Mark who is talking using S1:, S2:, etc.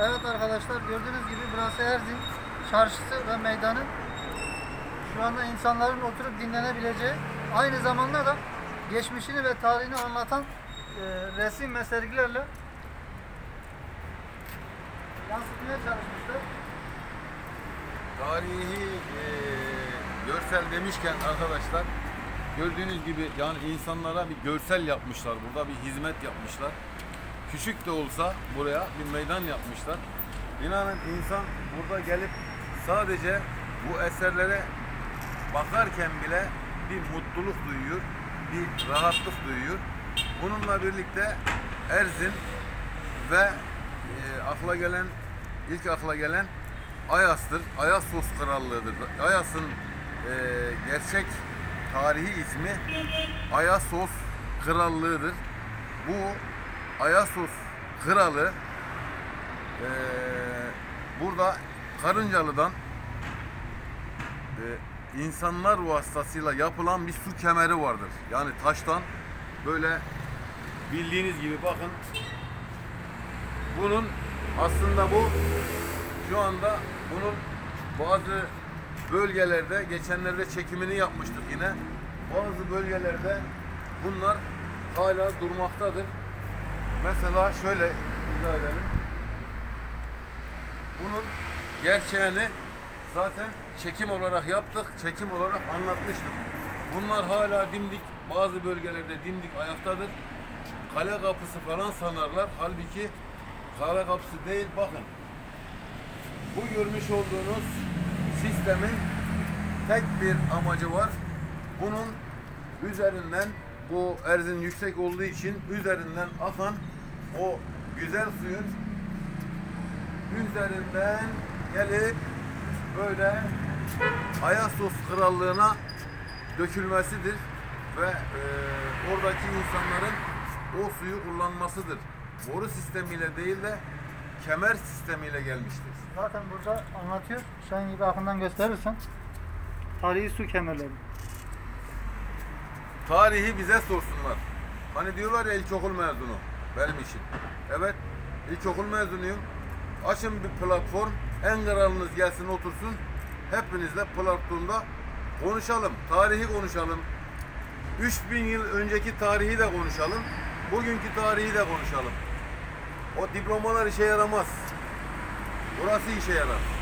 S1: Evet arkadaşlar gördüğünüz gibi burası Erzin çarşısı ve meydanı. Şu anda insanların oturup dinlenebileceği aynı zamanda da geçmişini ve tarihini anlatan e, resim ve sergilerle yansıtmaya çalışmışlar.
S2: Tarihi e, görsel demişken arkadaşlar gördüğünüz gibi yani insanlara bir görsel yapmışlar. Burada bir hizmet yapmışlar. Küçük de olsa buraya bir meydan yapmışlar. İnanın insan burada gelip sadece bu eserlere bakarken bile bir mutluluk duyuyor, bir rahatlık duyuyor. Bununla birlikte Erzin ve e, akla gelen ilk akla gelen Ayas'tır. Ayasos Krallığı'dır. Ayas'ın e, gerçek tarihi ismi Ayasos Krallığı'dır. Bu Ayasos Kralı e, burada Karıncalı'dan e, insanlar vasıtasıyla yapılan bir su kemeri vardır. Yani taştan böyle bildiğiniz gibi bakın bunun aslında bu şu anda bunun bazı bölgelerde geçenlerde çekimini yapmıştık yine. Bazı bölgelerde bunlar hala durmaktadır. Mesela şöyle izah edelim. Bunun gerçeğini zaten çekim olarak yaptık, çekim olarak anlatmıştık. Bunlar hala dimdik, bazı bölgelerde dimdik ayaktadır. Kale kapısı falan sanarlar. Halbuki kale kapısı değil, bakın. Bu görmüş olduğunuz sistemin tek bir amacı var. Bunun üzerinden bu erzin yüksek olduğu için üzerinden akan o güzel suyun üzerinden gelip böyle Ayasos krallığına dökülmesidir ve e, oradaki insanların o suyu kullanmasıdır. Boru sistemiyle değil de kemer sistemiyle gelmiştir.
S1: Zaten burada anlatıyor. Sen gibi yakından gösterirsen. Tarihi su kemerleri.
S2: Tarihi bize sorsunlar. Hani diyorlar ya ilkokul mezunu benim için. Evet ilkokul mezunuyum. Açın bir platform. En kralınız gelsin otursun. Hepinizle platformda konuşalım. Tarihi konuşalım. 3000 yıl önceki tarihi de konuşalım. Bugünkü tarihi de konuşalım. O diplomalar işe yaramaz. Burası işe yarar.